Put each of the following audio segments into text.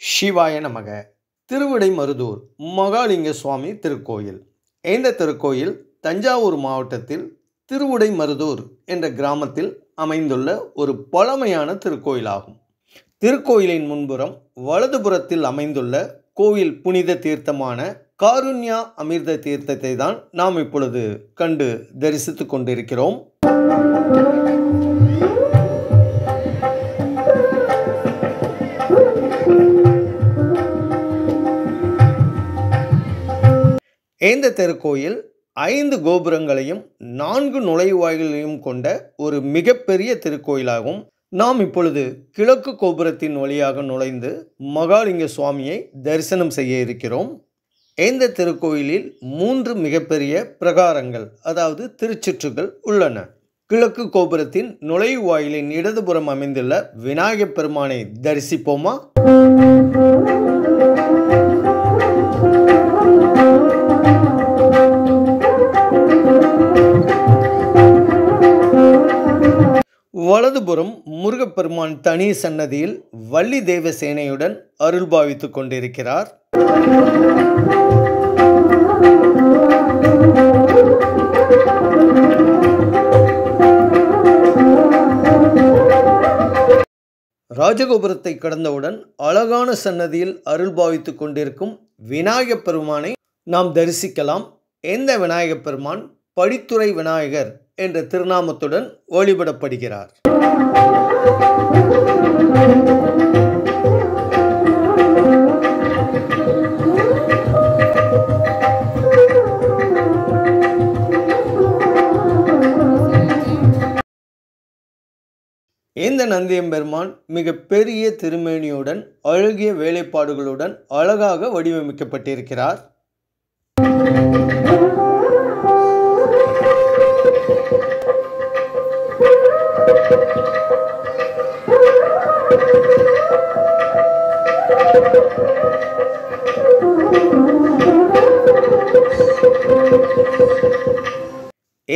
சிவாய நமக. திருவிடைமருதூர் மகாலிங்க சுவாமி திருக்கோயில். இந்த திருக்கோயில் தஞ்சாவூர் மாவட்டத்தில் திருவிடைமருதூர் என்ற கிராமத்தில் அமைந்துள்ள ஒரு பழமையான திருக்கோயிலாகும். திருக்கோயிலின் முன்புறம் வலதுபுறத்தில் அமைந்துள்ள கோயில் புனித தீர்த்தமான காருண்யா அமிர்த தீர்த்தத்தை தான் நாம் இப்பொழுது கண்டு தரிசித்து கொண்டிருக்கிறோம். ஏந்த திருக்கோயில் ஐந்து கோபுரங்களையும் நான்கு நுழைவாயில்களையும் கொண்ட ஒரு மிகப்பெரிய திருக்கோயிலாகும். நாம் இப்பொழுது கிழக்கு கோபுரத்தின் வழியாக நுழைந்து மகாலிங்க சுவாமியை தரிசனம் செய்ய இருக்கிறோம். ஏந்த திருக்கோயிலில் மூன்று மிகப்பெரிய பிரகாரங்கள் அதாவது திருச்சுற்றுகள் உள்ளன. கிழக்கு கோபுரத்தின் நுழைவாயிலின் இடதுபுறம் அமைந்துள்ள விநாயகப் பெருமானை தரிசிப்போமா? வலதுபுறம் முருகப்பெருமான் தனி சன்னதியில் வள்ளி தேவசேனையுடன் அருள் பாவித்துக் கொண்டிருக்கிறார். ராஜகோபுரத்தை கடந்தவுடன் அழகான சன்னதியில் அருள் பாவித்துக் கொண்டிருக்கும் விநாயகப் பெருமானை நாம் தரிசிக்கலாம். எந்த விநாயகப் பெருமான்? படித்துறை விநாயகர். என்ற திருநாமத்துடன் வழிபடப்படுகிறார் இந்த நந்தியம்பெருமான் மிக பெரிய திருமேனியுடன் அழகிய வேலைப்பாடுகளுடன் அழகாக வடிவமைக்கப்பட்டிருக்கிறார்.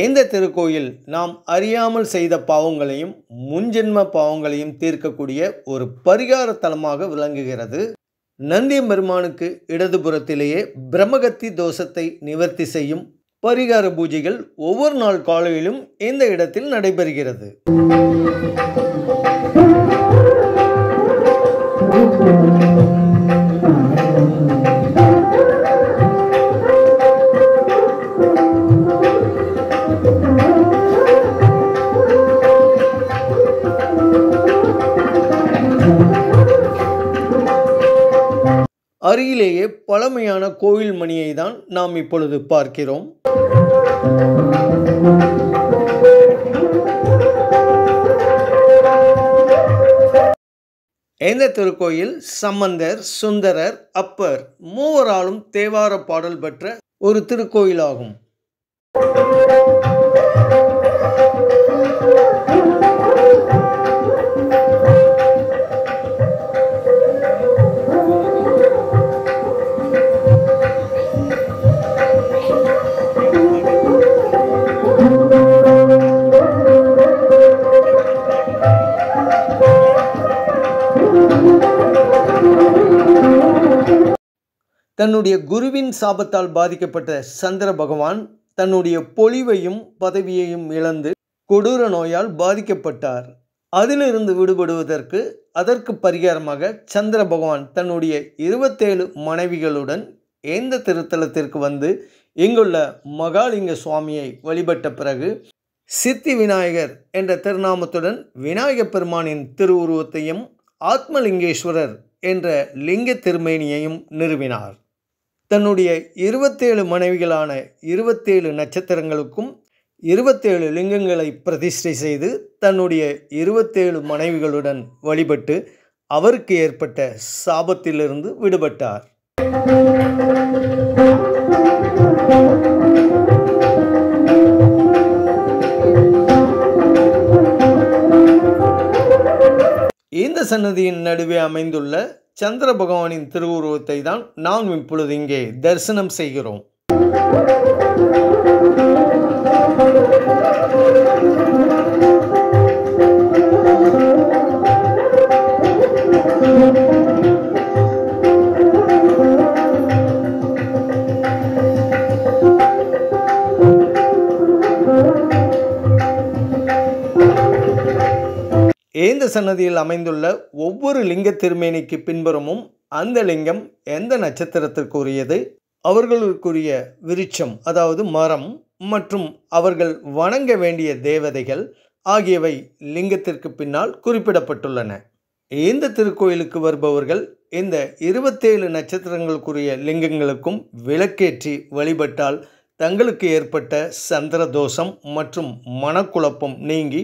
இந்த திருக்கோயில் நாம் அறியாமல் செய்த பாவங்களையும் முன்ஜென்ம பாவங்களையும் தீர்க்கக்கூடிய ஒரு பரிகார தலமாக விளங்குகிறது. நந்தி பெருமானுக்கு இடதுபுறத்திலேயே பிரம்மகத்தி தோஷத்தை நிவர்த்தி செய்யும் பரிகார பூஜைகள் ஒவ்வொரு நாள் காலையிலும் இந்த இடத்தில் நடைபெறுகிறது. அருகிலேயே பழமையான கோவில் மணியை தான் நாம் இப்பொழுது பார்க்கிறோம். எந்த திருக்கோயில்? சம்பந்தர் சுந்தரர் அப்பர் மூவராலும் தேவார பாடல் பெற்ற ஒரு திருக்கோயிலாகும். தன்னுடைய குருவின் சாபத்தால் பாதிக்கப்பட்ட சந்திர பகவான் தன்னுடைய பொலிவையும் பதவியையும் இழந்து கொடூர நோயால் பாதிக்கப்பட்டார். அதிலிருந்து விடுபடுவதற்கு அதற்கு பரிகாரமாக சந்திர பகவான் தன்னுடைய இருபத்தேழு மனைவிகளுடன் எந்த திருத்தலத்திற்கு வந்து இங்குள்ள மகாலிங்க சுவாமியை வழிபட்ட பிறகு சித்தி விநாயகர் என்ற திருநாமத்துடன் விநாயகப் பெருமானின் திருவுருவத்தையும் ஆத்மலிங்கேஸ்வரர் என்ற லிங்க திருமேனியையும் நிறுவினார். தன்னுடைய இருபத்தேழு மனைவிகளான இருபத்தேழு நட்சத்திரங்களுக்கும் இருபத்தேழு லிங்கங்களை பிரதிஷ்டை செய்து தன்னுடைய இருபத்தேழு மனைவிகளுடன் வழிபட்டு அவருக்கு ஏற்பட்ட சாபத்திலிருந்து விடுபட்டார். இந்த சன்னதியின் நடுவே அமைந்துள்ள சந்திர பகவானின் திருவுருவத்தை தான் நாம் இப்பொழுது இங்கே தரிசனம் செய்கிறோம். ஏந்த சன்னதியில் அமைந்துள்ள ஒவ்வொரு லிங்க திருமேனிக்கு பின்புறமும் அந்த லிங்கம் எந்த நட்சத்திரத்திற்குரியது? அவர்களுக்குரிய விருட்சம் அதாவது மரம் மற்றும் அவர்கள் வணங்க வேண்டிய தேவதைகள் ஆகியவை லிங்கத்திற்கு பின்னால் குறிப்பிடப்பட்டுள்ளன. இந்த திருக்கோயிலுக்கு வருபவர்கள் இந்த இருபத்தேழு நட்சத்திரங்களுக்குரிய லிங்கங்களுக்கும் விளக்கேற்றி வழிபட்டால் தங்களுக்கு ஏற்பட்ட சந்திர தோஷம் மற்றும் மனக்குழப்பம் நீங்கி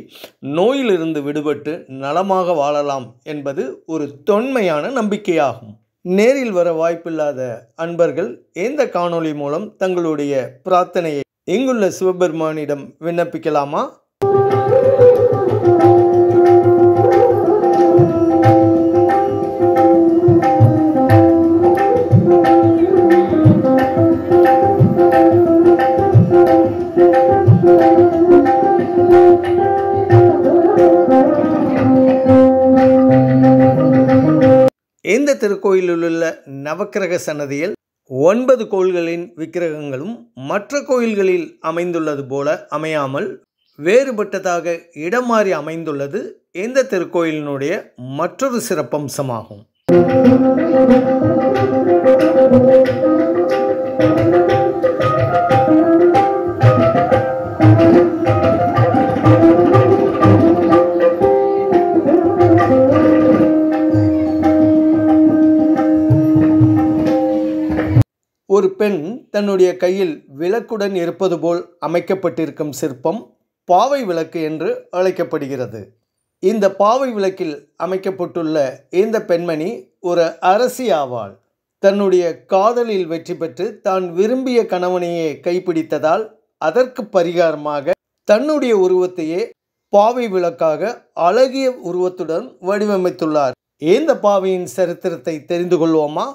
நோயிலிருந்து விடுபட்டு நலமாக வாழலாம் என்பது ஒரு தொன்மையான நம்பிக்கையாகும். நேரில் வர வாய்ப்பில்லாத அன்பர்கள் இந்த காணொளி மூலம் தங்களுடைய பிரார்த்தனையை இங்குள்ள சிவபெருமானிடம் விண்ணப்பிக்கலாமா? கோயிலில் உள்ள நவக்கிரக சன்னதியில் ஒன்பது கோயில்களின் விக்கிரகங்களும் மற்ற கோயில்களில் அமைந்துள்ளது போல அமையாமல் வேறுபட்டதாக இடம் மாறி அமைந்துள்ளது இந்த திருக்கோயிலினுடைய மற்றொரு சிறப்பம்சமாகும். ஒரு பெண் தன்னுடைய கையில் விளக்குடன் இருப்பது போல் அமைக்கப்பட்டிருக்கும் சிற்பம் பாவை விளக்கு என்று அழைக்கப்படுகிறது. இந்த பாவை விளக்கில் அமைக்கப்பட்டுள்ள இந்த பெண்மணி ஒரு அரசி ஆவாள். தன்னுடைய காதலில் வெற்றி பெற்று தான் விரும்பிய கணவனையே கைப்பிடித்ததால் அதற்கு பரிகாரமாக தன்னுடைய உருவத்தையே பாவை விளக்காக அழகிய உருவத்துடன் வடிவமைத்துள்ளார். இந்த பாவையின் சரித்திரத்தை தெரிந்து கொள்வோமா?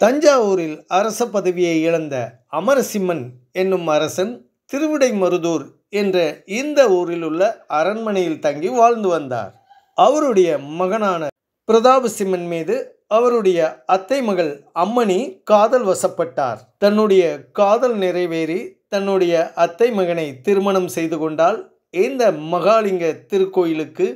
தஞ்சாவூரில் அரச பதவியை இழந்த அமரசிம்மன் என்னும் அரசன் திருவிடைமருதூர் என்ற இந்த ஊரில் உள்ள அரண்மனையில் தங்கி வாழ்ந்து வந்தார். அவருடைய மகனான பிரதாபசிம்மன் மீது அவருடைய அத்தை மகள் அம்மணி காதல் வசப்பட்டார். தன்னுடைய காதல் நிறைவேறி தன்னுடைய அத்தை மகனை திருமணம் செய்து கொண்டால் இந்த மகாலிங்க திருக்கோயிலுக்கு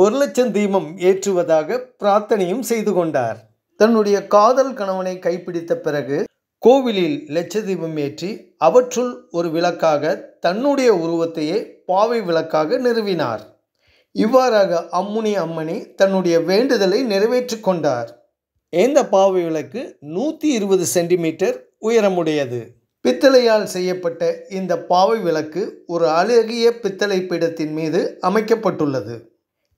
ஒரு லட்சம் தீபம் ஏற்றுவதாக பிரார்த்தனையும் செய்து கொண்டார். தன்னுடைய காதல் கணவனை கைப்பிடித்த பிறகு கோவிலில் லட்சதீபம் ஏற்றி அவற்றுள் ஒரு விளக்காக தன்னுடைய உருவத்தையே பாவை விளக்காக நிறுவினார். இவ்வாறாக அம்முனி அம்மணி தன்னுடைய வேண்டுதலை நிறைவேற்றி கொண்டார். இந்த பாவை விளக்கு நூற்றி இருபது சென்டிமீட்டர் உயரமுடையது. பித்தளையால் செய்யப்பட்ட இந்த பாவை விளக்கு ஒரு அழகிய பித்தளை பீடத்தின் மீது அமைக்கப்பட்டுள்ளது.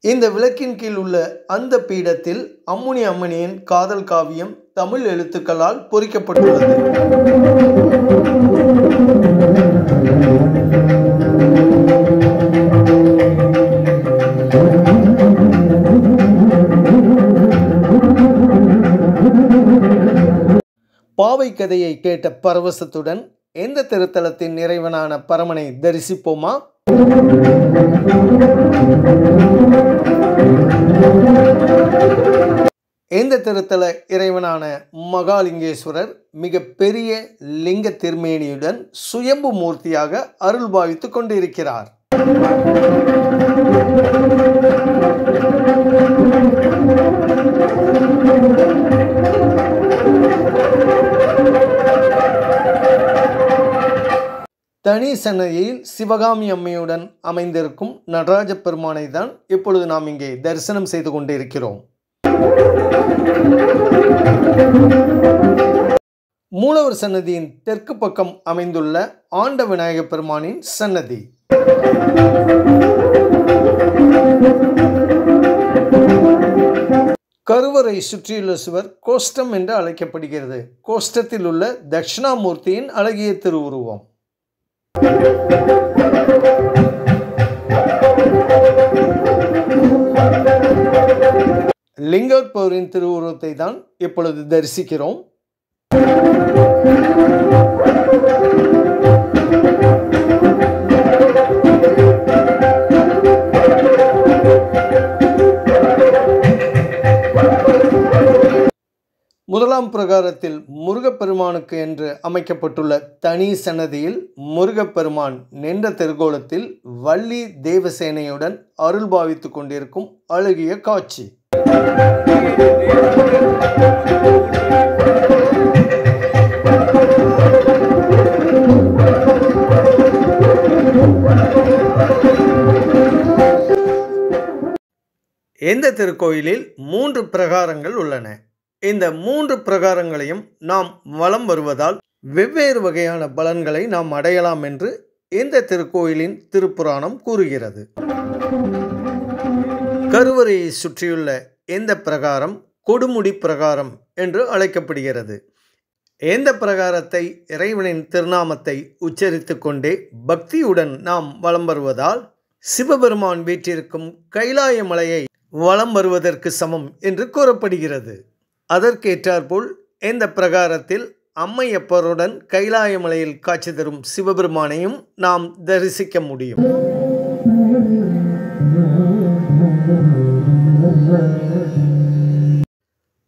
இந்த விளக்கின் கீழ் உள்ள அந்த பீடத்தில் அம்முனி அம்மனியின் காதல் காவியம் தமிழ் எழுத்துக்களால் பொறிக்கப்பட்டுள்ளது. பாவை கதையை கேட்ட பரவசத்துடன் எந்த திருத்தலத்தின் நிறைவனான பரமனை தரிசிப்போமா? இந்த திருத்தல இறைவனான மகாலிங்கேஸ்வரர் மிக பெரிய லிங்க திருமேனியுடன் சுயம்பு மூர்த்தியாக அருள் பாவித்துக் கொண்டிருக்கிறார். தனி சன்னதியில் சிவகாமி அம்மையுடன் அமைந்திருக்கும் நடராஜ பெருமானை தான் இப்பொழுது நாம் இங்கே தரிசனம் செய்து கொண்டிருக்கிறோம். மூலவர் சன்னதியின் தெற்கு பக்கம் அமைந்துள்ள ஆண்ட விநாயக பெருமானின் சன்னதி. கருவறை சுற்றியுள்ள சுவர் கோஷ்டம் என்று அழைக்கப்படுகிறது. கோஷ்டத்தில் உள்ள தட்சிணாமூர்த்தியின் அழகிய திருவுருவம். லிங்கோத்பவரின் திருவுருவத்தை தான் இப்பொழுது தரிசிக்கிறோம். முதலாம் பிரகாரத்தில் முருகப்பெருமானுக்கு என்று அமைக்கப்பட்டுள்ள தனி சன்னதியில் முருகப்பெருமான் நின்ற தெருகோலத்தில் வள்ளி தேவசேனையுடன் அருள் பாவித்துக் கொண்டிருக்கும் அழகிய காட்சி. எந்த திருக்கோயிலில் மூன்று பிரகாரங்கள் உள்ளன? இந்த மூன்று பிரகாரங்களையும் நாம் வலம் வருவதால் வெவ்வேறு வகையான பலன்களை நாம் அடையலாம் என்று இந்த திருக்கோயிலின் திருப்புராணம் கூறுகிறது. கருவறையை சுற்றியுள்ள இந்த பிரகாரம் கொடுமுடி பிரகாரம் என்று அழைக்கப்படுகிறது. எந்த பிரகாரத்தை இறைவனின் திருநாமத்தை உச்சரித்து கொண்டே பக்தியுடன் நாம் வலம் வருவதால் சிவபெருமான் வீற்றிருக்கும் கைலாய மலையை வலம் வருவதற்கு சமம் என்று கூறப்படுகிறது. அதற்கேற்றாற்போல் இந்த பிரகாரத்தில் அம்மையப்பருடன் கைலாயமலையில் காட்சி தரும் சிவபெருமானையும் நாம் தரிசிக்க முடியும்.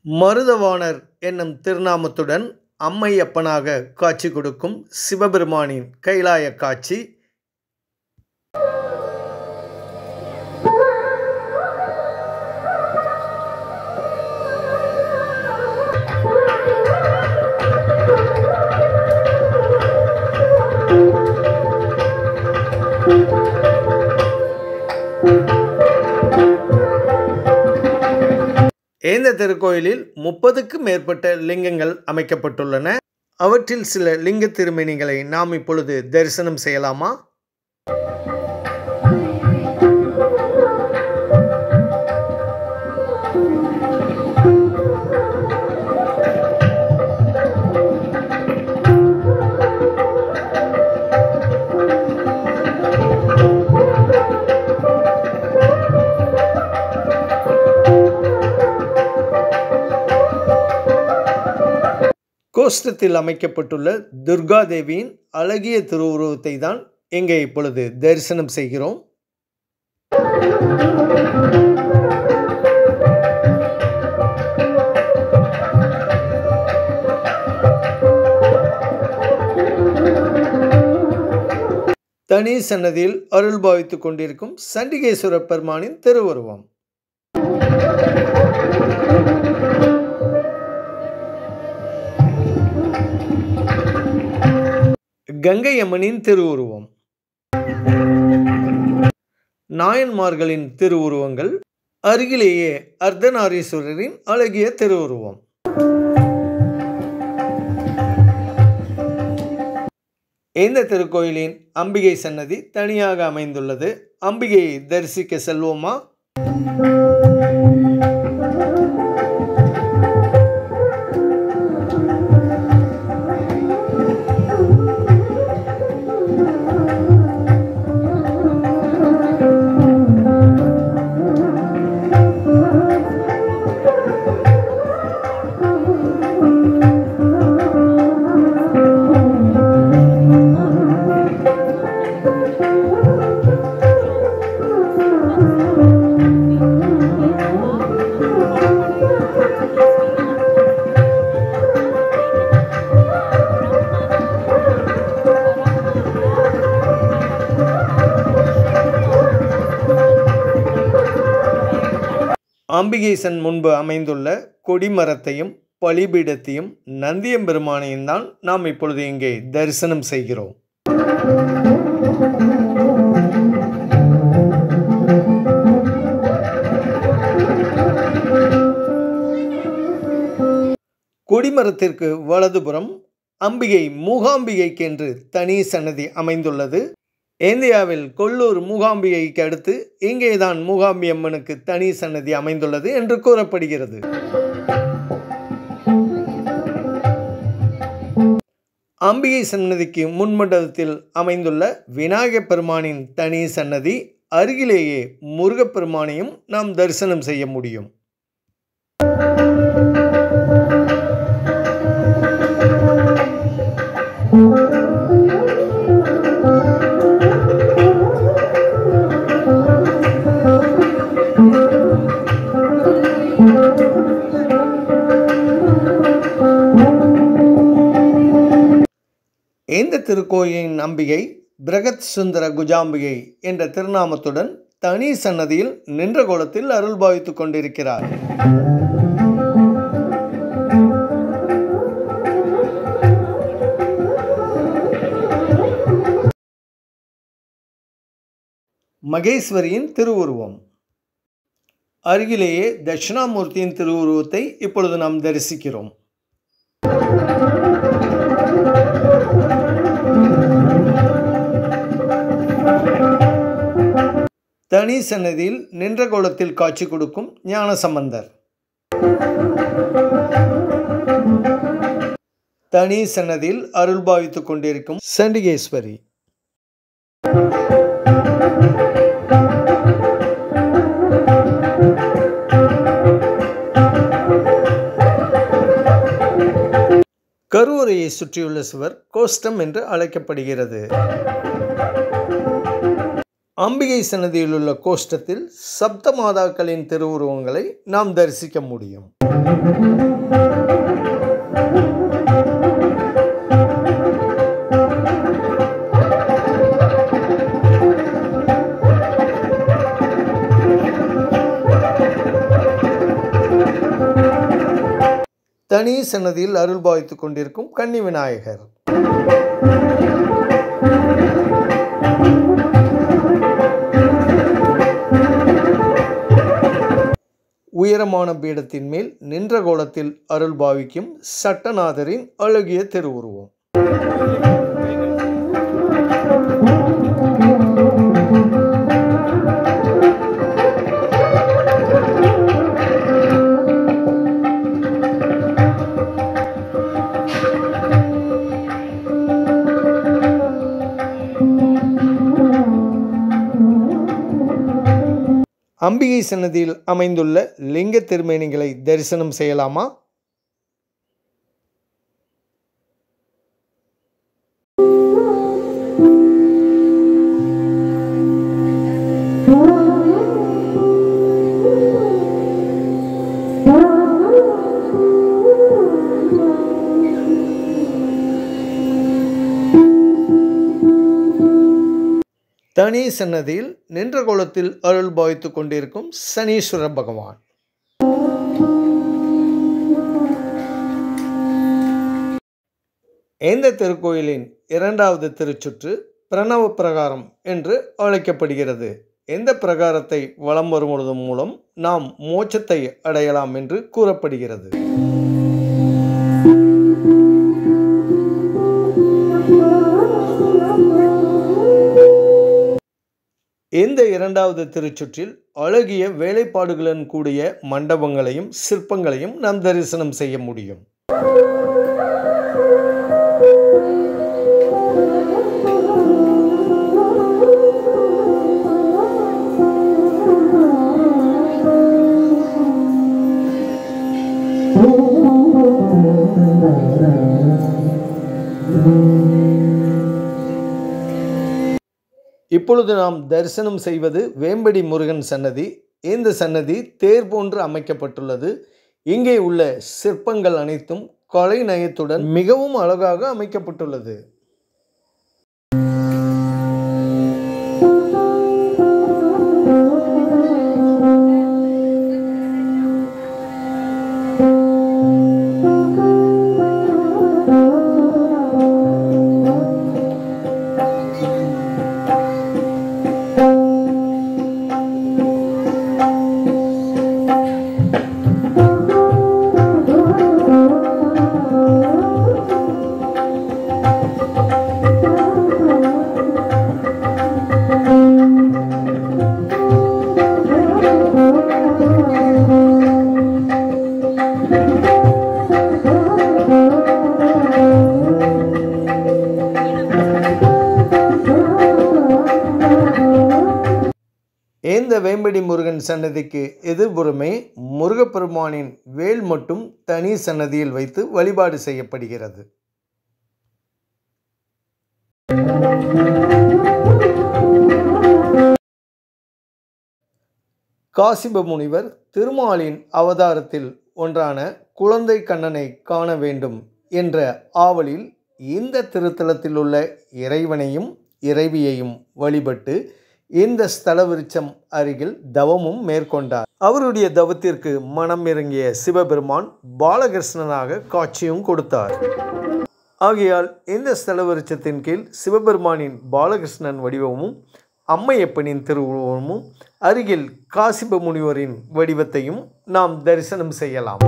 மருதவாணர் என்னும் திருநாமத்துடன் அம்மையப்பனாக காட்சி கொடுக்கும் சிவபெருமானின் கைலாய காட்சி இந்த திருக்கோயிலில் முப்பதுக்கும் மேற்பட்ட லிங்கங்கள் அமைக்கப்பட்டுள்ளன. அவற்றில் சில லிங்க திருமேனிகளை நாம் இப்பொழுது தரிசனம் செய்யலாமா? கோஷ்டத்தில் அமைக்கப்பட்டுள்ள துர்கா தேவியின் அழகிய திருவுருவத்தை தான் இங்கே இப்பொழுது தரிசனம் செய்கிறோம். தனி சன்னதியில் அருள் பாவித்துக் கொண்டிருக்கும் சண்டிகேஸ்வர பெருமானின் திருவுருவம். கங்கை அம்மனின் திருவுருவம். நாயன்மார்களின் திருவுருவங்கள் அருகிலேயே அர்த்தநாரீஸ்வரரின் அழகிய திருவுருவம். இந்த திருக்கோயிலின் அம்பிகை சன்னதி தனியாக அமைந்துள்ளது. அம்பிகையை தரிசிக்க செல்வோமா? அம்பிகேசன் முன்பு அமைந்துள்ள கொடிமரத்தையும் பலிபீடத்தையும் நந்தியம்பெருமானையும் தான் நாம் இப்பொழுது இங்கே தரிசனம் செய்கிறோம். கொடிமரத்திற்கு வலதுபுறம் அம்பிகை மூகாம்பிகைக்கு என்று தனி சன்னதி அமைந்துள்ளது. இந்தியாவில் கொல்லூர் மூகாம்பிகைக்கு அடுத்து இங்கேதான் மூகாம்பி அம்மனுக்கு தனி சன்னதி அமைந்துள்ளது என்று கூறப்படுகிறது. அம்பிகை சன்னதிக்கு முன்மண்டபத்தில் அமைந்துள்ள விநாயகப் பெருமானின் தனி சன்னதி அருகிலேயே முருகப்பெருமானையும் நாம் தரிசனம் செய்ய முடியும். திருக்கோயிலின் நம்பிகை பிரகத் சுந்தர குஜாம்பிகை என்ற திருநாமத்துடன் தனி சன்னதியில் நின்ற கோலத்தில் அருள் பாவித்துக் கொண்டிருக்கிறார். மகேஸ்வரியின் திருவுருவம். அருகிலேயே தட்சிணாமூர்த்தியின் திருவுருவத்தை இப்பொழுது நாம் தரிசிக்கிறோம். தனி சன்னதியில் நின்ற கோலத்தில் காட்சி கொடுக்கும் ஞானசம்பந்தர். தனி சன்னதியில் அருள் பாவித்துக் கொண்டிருக்கும் சண்டிகேஸ்வரி. கருவறையை சுற்றியுள்ள சுவர் கோஷ்டம் என்று அழைக்கப்படுகிறது. அம்பிகை சன்னதியில் உள்ள கோஷ்டத்தில் சப்த மாதாக்களின் திருவுருவங்களை நாம் தரிசிக்க முடியும். தனி சன்னதியில் அருள் பாவித்துக் கொண்டிருக்கும் கன்னி விநாயகர் உயரமான பீடத்தின் மேல் நின்ற கோலத்தில் அருள் பாவிக்கும் சட்டநாதரின் அழகிய திருவுருவம். அம்பிகை சன்னதியில் அமைந்துள்ள லிங்க திருமேனிகளை தரிசனம் செய்யலாமா? தனி சன்னதியில் நின்ற கோலத்தில் அருள் பாவித்து கொண்டிருக்கும் சனீஸ்வர பகவான். இந்த திருக்கோயிலின் இரண்டாவது திருச்சுற்று பிரணவ பிரகாரம் என்று அழைக்கப்படுகிறது. எந்த பிரகாரத்தை வலம் வருவதன் மூலம் நாம் மோட்சத்தை அடையலாம் என்று கூறப்படுகிறது. இந்த இரண்டாவது திருச்சுற்றில் அழகிய வேலைப்பாடுகளுடன் கூடிய மண்டபங்களையும் சிற்பங்களையும் நாம் தரிசனம் செய்ய முடியும். இப்பொழுது நாம் தரிசனம் செய்வது வேம்படி முருகன் சன்னதி. இந்த சன்னதி தேர் போன்று அமைக்கப்பட்டுள்ளது. இங்கே உள்ள சிற்பங்கள் அனைத்தும் கொலை நயத்துடன் மிகவும் அழகாக அமைக்கப்பட்டுள்ளது. இந்த வேம்படி முருகன் சன்னதிக்கு எதிர்புறமே முருகப்பெருமானின் வேல் மட்டும் தனி சன்னதியில் வைத்து வழிபாடு செய்யப்படுகிறது. காசிப முனிவர் திருமாலின் அவதாரத்தில் ஒன்றான குழந்தை கண்ணனை காண வேண்டும் என்ற ஆவலில் இந்த திருத்தலத்தில் உள்ள இறைவனையும் இறைவியையும் வழிபட்டு இந்த ஸ்தல விருட்சம் அருகில் தவமும் மேற்கொண்டார். அவருடைய தவத்திற்கு மனம் இறங்கிய சிவபெருமான் பாலகிருஷ்ணனாக காட்சியும் கொடுத்தார். ஆகையால் இந்த ஸ்தல விருட்சத்தின் கீழ் சிவபெருமானின் பாலகிருஷ்ணன் வடிவமும் அம்மையப்பனின் திருவுருவமும் அருகில் காசிப முனிவரின் வடிவத்தையும் நாம் தரிசனம் செய்யலாம்.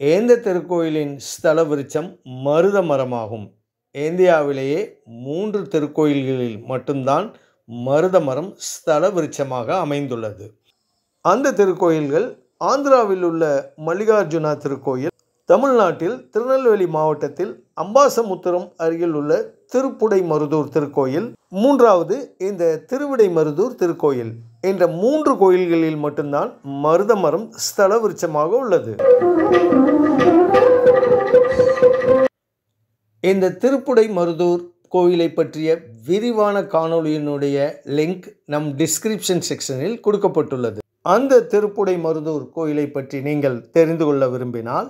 ஏந்த திருக்கோயிலின் ஸ்தல விருட்சம் மருத மரமாகும். இந்தியாவிலேயே மூன்று திருக்கோயில்களில் மட்டும்தான் மருத மரம் ஸ்தல விருட்சமாக அமைந்துள்ளது. அந்த திருக்கோயில்கள் ஆந்திராவில் உள்ள மல்லிகார்ஜுனா திருக்கோயில் தமிழ்நாட்டில் திருநெல்வேலி மாவட்டத்தில் அம்பாசமுத்திரம் அருகில் உள்ள திருப்புடை மருதூர் திருக்கோயில் மூன்றாவது இந்த திருவிடை மருதூர் திருக்கோயில் என்ற மூன்று கோயில்களில் மட்டும்தான் மருதமரம் ஸ்தல விருட்சமாக உள்ளது. இந்த திருப்புடை மருதூர் கோயிலை பற்றிய விரிவான காணொளியினுடைய லிங்க் நம் டிஸ்கிரிப்ஷன் செக்ஷனில் கொடுக்கப்பட்டுள்ளது. அந்த திருப்புடை மருதூர் கோயிலை பற்றி நீங்கள் தெரிந்து கொள்ள விரும்பினால்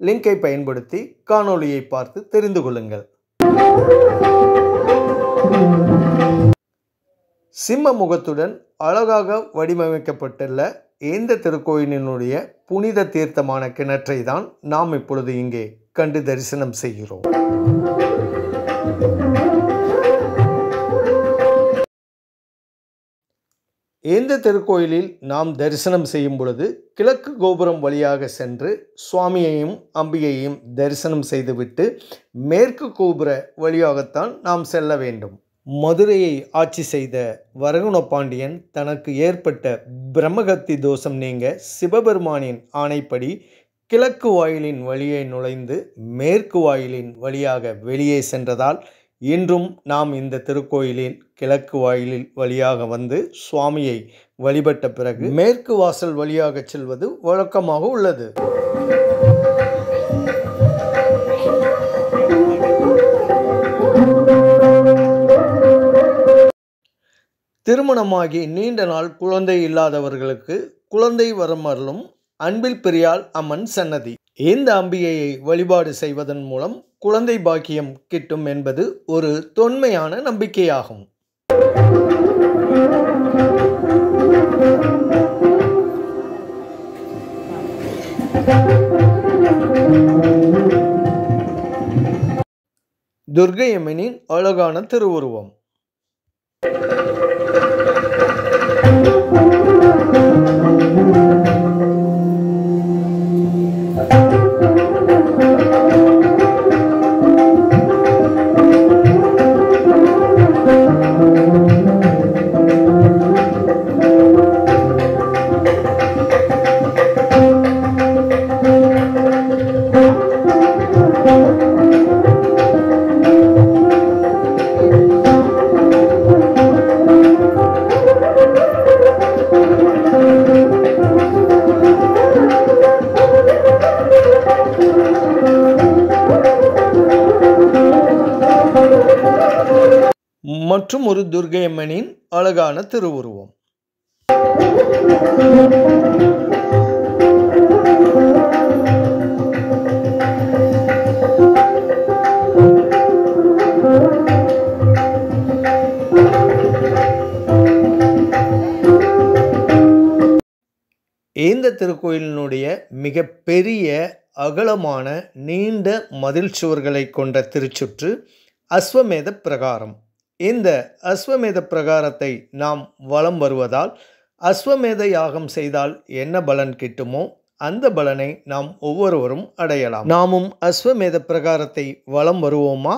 லிங்கை பயன்படுத்தி காணொளியை பார்த்து தெரிந்து கொள்ளுங்கள். சிம்ம முகத்துடன் அழகாக வடிவமைக்கப்பட்டுள்ள இந்த திருக்கோயிலினுடைய புனித தீர்த்தமான கிணற்றை தான் நாம் இப்பொழுது இங்கே கண்டு தரிசனம் செய்கிறோம். இந்த திருக்கோயிலில் நாம் தரிசனம் செய்யும் பொழுது கிழக்கு கோபுரம் வழியாக சென்று சுவாமியையும் அம்பிகையையும் தரிசனம் செய்துவிட்டு மேற்கு கோபுர வழியாகத்தான் நாம் செல்ல வேண்டும். மதுரையை ஆட்சி செய்த வரகுண பாண்டியன் தனக்கு ஏற்பட்ட பிரம்மகத்தி தோஷம் நீங்க சிவபெருமானின் ஆணைப்படி கிழக்கு வாயிலின் வழியே நுழைந்து மேற்கு வாயிலின் வழியாக வெளியே சென்றதால் இன்றும் நாம் இந்த திருக்கோயிலில் கிழக்கு வாயிலில் வழியாக வந்து சுவாமியை வழிபட்ட பிறகு மேற்கு வாசல் வழியாக செல்வது வழக்கமாக உள்ளது. திருமணமாகி நீண்ட நாள் குழந்தை இல்லாதவர்களுக்கு குழந்தை வரம் அருளும் அன்பில் பெரியாள் அம்மன் சன்னதி. இந்த அம்பிகையை வழிபாடு செய்வதன் மூலம் குழந்தை பாக்கியம் கிட்டும் என்பது ஒரு தொன்மையான நம்பிக்கையாகும். துர்கையம்மனின் அழகான திருவுருவம். மற்றும் ஒரு துர்கையம்மனின் அழகான திருவுருவம். இந்த திருக்கோயிலினுடைய மிகப்பெரிய அகலமான நீண்ட மதில் சுவர்களை கொண்ட திருச்சுற்று அஸ்வமேத பிரகாரம். இந்த அஸ்வமேத பிரகாரத்தை நாம் வலம் வருவதால் அஸ்வமேத யாகம் செய்தால் என்ன பலன் கிட்டுமோ அந்த பலனை நாம் ஒவ்வொருவரும் அடையலாம். நாமும் அஸ்வமேத பிரகாரத்தை வலம் வருவோமா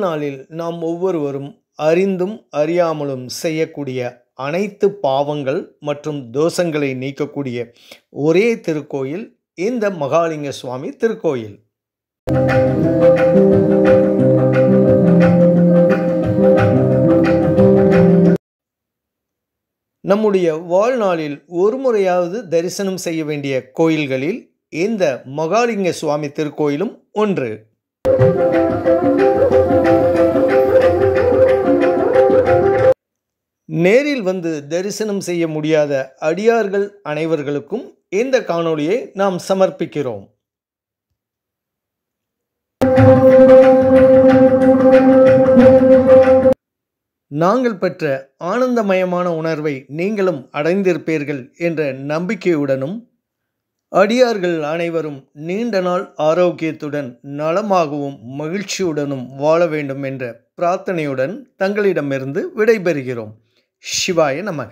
வாழ்நாளில் நாம் ஒவ்வொருவரும் அறிந்தும் அறியாமலும் செய்யக்கூடிய அனைத்து பாவங்கள் மற்றும் தோஷங்களை நீக்கக்கூடிய ஒரே திருக்கோயில் இந்த மகாலிங்க சுவாமி திருக்கோயில். நம்முடைய வாழ்நாளில் ஒரு முறையாவது தரிசனம் செய்ய வேண்டிய கோயில்களில் இந்த மகாலிங்க சுவாமி திருக்கோயிலும் ஒன்று. நேரில் வந்து தரிசனம் செய்ய முடியாத அடியார்கள் அனைவர்களுக்கும் இந்த காணொளியை நாம் சமர்ப்பிக்கிறோம். நாங்கள் பெற்ற ஆனந்தமயமான உணர்வை நீங்களும் அடைந்திருப்பீர்கள் என்ற நம்பிக்கையுடனும் அடியார்கள் அனைவரும் நீண்ட நாள் ஆரோக்கியத்துடன் நலமாகவும் மகிழ்ச்சியுடனும் வாழ வேண்டும் என்ற பிரார்த்தனையுடன் தங்களிடமிருந்து விடைபெறுகிறோம். शिवाय नमः।